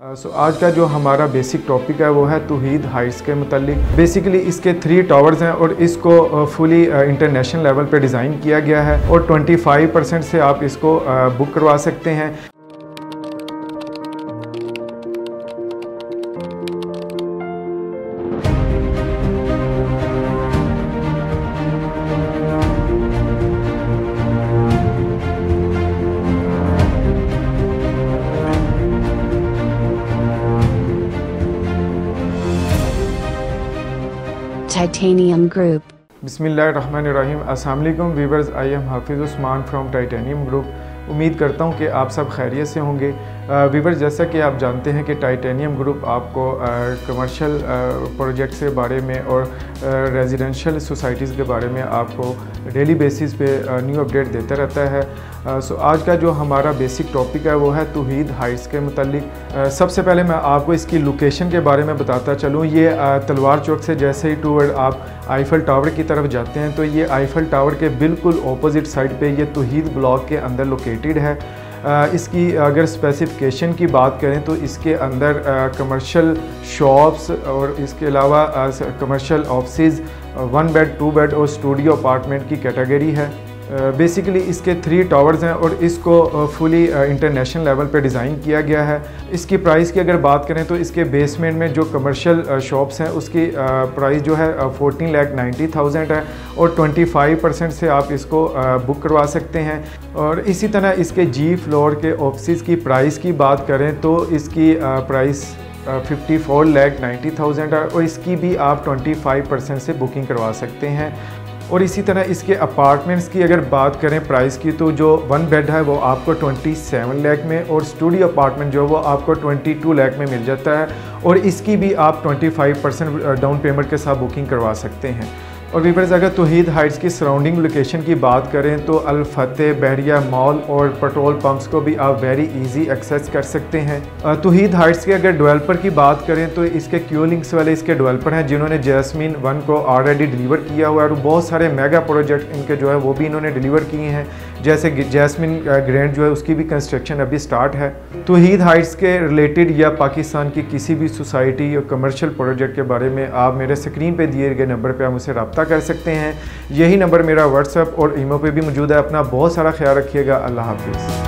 सो uh, so, आज का जो हमारा बेसिक टॉपिक है वो है तोहीद हाइट्स के मतलब बेसिकली इसके थ्री टावर्स हैं और इसको फुली इंटरनेशनल लेवल पे डिज़ाइन किया गया है और 25 परसेंट से आप इसको बुक uh, करवा सकते हैं। Titanium Group. बिसमीम अल्लाम viewers. आई एम हाफिज़ उस्मान फ्रॉम टाइटेनियम ग्रुप उम्मीद करता हूँ कि आप सब खैरियत से होंगे। वीवर्स जैसा कि आप जानते हैं कि टाइटेनियम ग्रुप आपको कमर्शियल प्रोजेक्ट के बारे में और रेजिडेंशियल सोसाइटीज़ के बारे में आपको डेली बेसिस पे न्यू अपडेट देता रहता है। सो आज का जो हमारा बेसिक टॉपिक है, वो है तोहीद हाइट्स के मतलब सबसे पहले मैं आपको इसकी लोकेशन के बारे में बताता चलूँ। ये तलवार चौक से जैसे ही टूवर्ड आप आईफल टावर की तरफ़ जाते हैं तो ये आईफल टावर के बिल्कुल ऑपोजिट साइड पे ये तोहीद ब्लॉक के अंदर लोकेटेड है। इसकी अगर स्पेसिफिकेशन की बात करें तो इसके अंदर कमर्शियल शॉप्स और इसके अलावा commercial office one bed two bed और स्टूडियो अपार्टमेंट की कैटेगरी है। बेसिकली इसके थ्री टावर्स हैं और इसको फुली इंटरनेशनल लेवल पे डिज़ाइन किया गया है। इसकी प्राइस की अगर बात करें तो इसके बेसमेंट में जो कमर्शियल शॉप्स हैं उसकी प्राइस जो है फोर्टीन लैख नाइन्टी थाउज़ेंड है और ट्वेंटी फाइव परसेंट से आप इसको बुक करवा सकते हैं। और इसी तरह इसके जी फ्लोर के ऑफ़िस की प्राइस की बात करें तो इसकी price fifty four lakh ninety thousand है और इसकी भी आप ट्वेंटी फाइव परसेंट से बुकिंग करवा सकते हैं। और इसी तरह इसके अपार्टमेंट्स की अगर बात करें प्राइस की तो जो वन बेड है, वो आपको 27 लैख में और स्टूडियो अपार्टमेंट जो है, वो आपको 22 लाख में मिल जाता है। और इसकी भी आप 25 परसेंट डाउन पेमेंट के साथ बुकिंग करवा सकते हैं। और वीवर्स अगर तोहीद हाइट्स की सराउंडिंग लोकेशन की बात करें तो अलफतेह बहरिया मॉल और पेट्रोल पंप्स को भी आप वेरी इजी एक्सेस कर सकते हैं। तोहीद हाइट्स के अगर डेवलपर की बात करें तो इसके क्यू लिंक्स वाले इसके डेवलपर हैं जिन्होंने जैसमिन वन को ऑलरेडी डिलीवर किया हुआ है और बहुत सारे मेगा प्रोजेक्ट इनके जो है वो भी इन्होंने डिलीवर किए हैं। जैसे जैसमिन ग्रैंड जो है उसकी भी कंस्ट्रक्शन अभी स्टार्ट है। तोहीद हाइट्स के रिलेटेड या पाकिस्तान की किसी भी सोसाइटी या कमर्शियल प्रोजेक्ट के बारे में आप मेरे स्क्रीन पर दिए गए नंबर पर आप मुझसे रबता रब्ता कर सकते हैं। यही नंबर मेरा व्हाट्सएप और ईमो पे भी मौजूद है। अपना बहुत सारा ख्याल रखिएगा। अल्लाह हाफिज़।